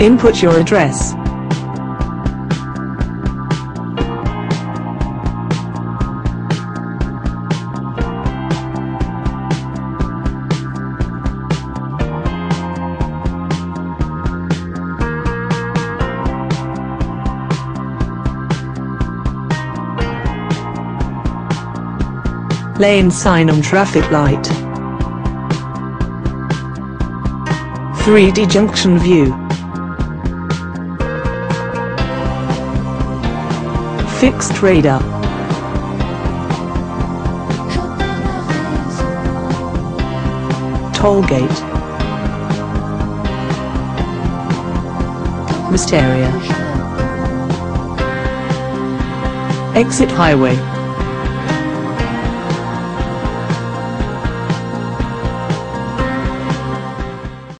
Input your address. Lane sign on traffic light. 3D junction view. Fixed radar. Toll gate. Mysteria. Exit highway.